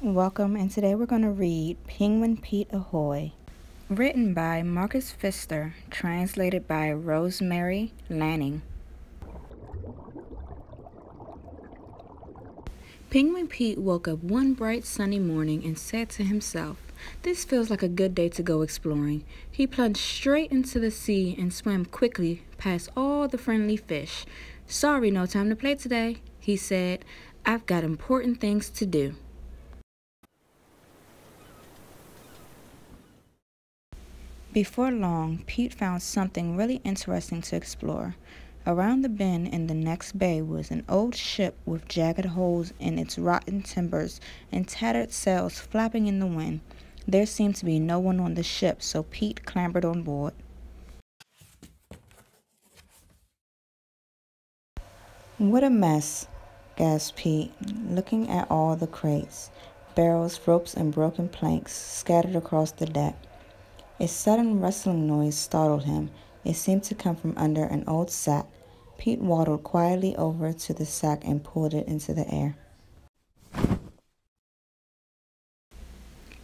Welcome, and today we're going to read Penguin Pete Ahoy. Written by Marcus Pfister, translated by Rosemary Lanning. Penguin Pete woke up one bright sunny morning and said to himself, This feels like a good day to go exploring. He plunged straight into the sea and swam quickly past all the friendly fish. Sorry, no time to play today, he said. I've got important things to do. Before long, Pete found something really interesting to explore. Around the bend in the next bay was an old ship with jagged holes in its rotten timbers and tattered sails flapping in the wind. There seemed to be no one on the ship, so Pete clambered on board. What a mess, gasped Pete, looking at all the crates, barrels, ropes, and broken planks scattered across the deck. A sudden rustling noise startled him. It seemed to come from under an old sack. Pete waddled quietly over to the sack and pulled it into the air.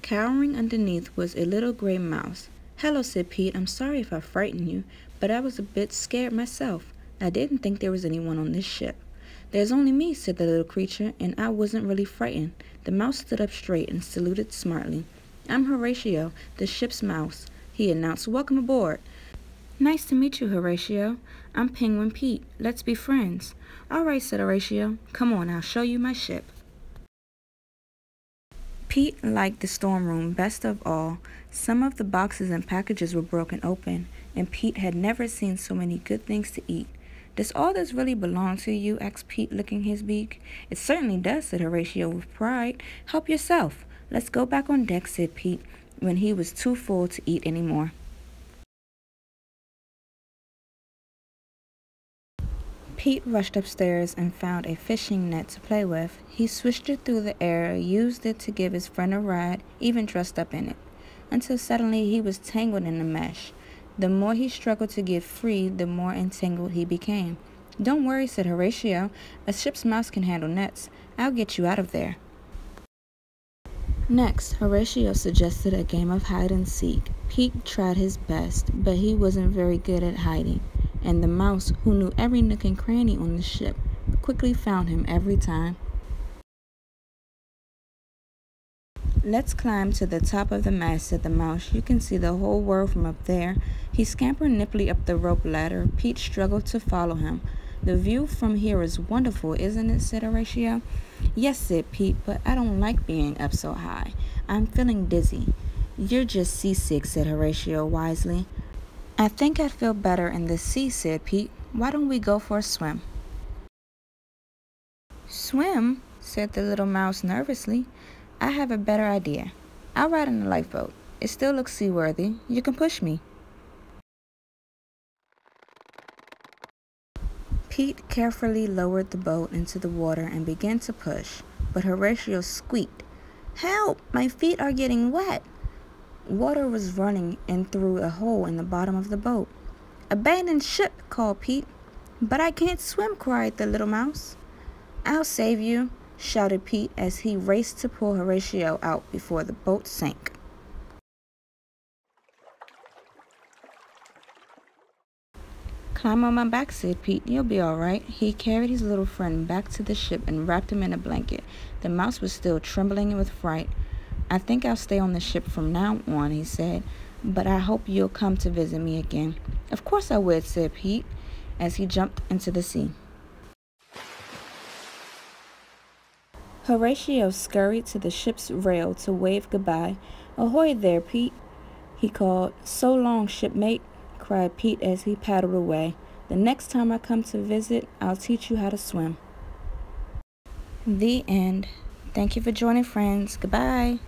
Cowering underneath was a little gray mouse. Hello, said Pete. I'm sorry if I frightened you, but I was a bit scared myself. I didn't think there was anyone on this ship. There's only me, said the little creature, and I wasn't really frightened. The mouse stood up straight and saluted smartly. I'm Horatio, the ship's mouse, he announced. Welcome aboard. Nice to meet you, Horatio. I'm Penguin Pete. Let's be friends. All right, said Horatio. Come on, I'll show you my ship. Pete liked the storm room best of all. Some of the boxes and packages were broken open, and Pete had never seen so many good things to eat. Does all this really belong to you? asked Pete, licking his beak. It certainly does, said Horatio with pride. Help yourself. Let's go back on deck, said Pete, when he was too full to eat any more. Pete rushed upstairs and found a fishing net to play with. He swished it through the air, used it to give his friend a ride, even dressed up in it, until suddenly he was tangled in the mesh. The more he struggled to get free, the more entangled he became. Don't worry, said Horatio. A ship's mouse can handle nets. I'll get you out of there. Next, Horatio suggested a game of hide and seek. Pete tried his best, but he wasn't very good at hiding, and the mouse, who knew every nook and cranny on the ship, quickly found him every time. Let's climb to the top of the mast, said the mouse. You can see the whole world from up there. He scampered nippily up the rope ladder. Pete struggled to follow him. The view from here is wonderful, isn't it? said Horatio. Yes, said Pete, but I don't like being up so high. I'm feeling dizzy. You're just seasick, said Horatio wisely. I think I'd feel better in the sea, said Pete. Why don't we go for a swim? Swim? said the little mouse nervously. I have a better idea. I'll ride in the lifeboat. It still looks seaworthy. You can push me. Pete carefully lowered the boat into the water and began to push, but Horatio squeaked, Help! My feet are getting wet! Water was running in through a hole in the bottom of the boat. Abandon ship, called Pete. But I can't swim, cried the little mouse. I'll save you, shouted Pete as he raced to pull Horatio out before the boat sank. Climb on my back, said Pete. You'll be all right. He carried his little friend back to the ship and wrapped him in a blanket. The mouse was still trembling with fright. I think I'll stay on the ship from now on, he said, but I hope you'll come to visit me again. Of course I would, said Pete, as he jumped into the sea. Horatio scurried to the ship's rail to wave goodbye. Ahoy there, Pete, he called. So long, shipmate cried Pete as he paddled away. The next time I come to visit, I'll teach you how to swim. The end. Thank you for joining, friends. Goodbye.